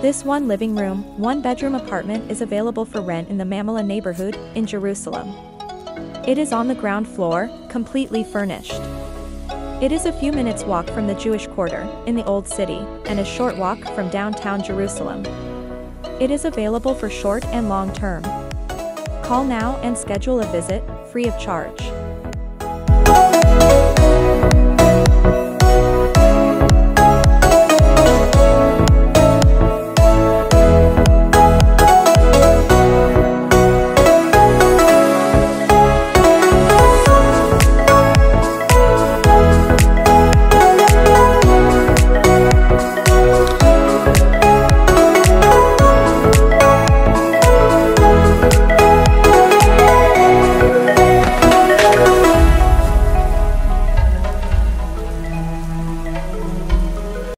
This one living room, one bedroom apartment is available for rent in the Mamila neighborhood in Jerusalem. It is on the ground floor, completely furnished. It is a few minutes walk from the Jewish quarter in the Old City and a short walk from downtown Jerusalem. It is available for short and long term. Call now and schedule a visit, free of charge.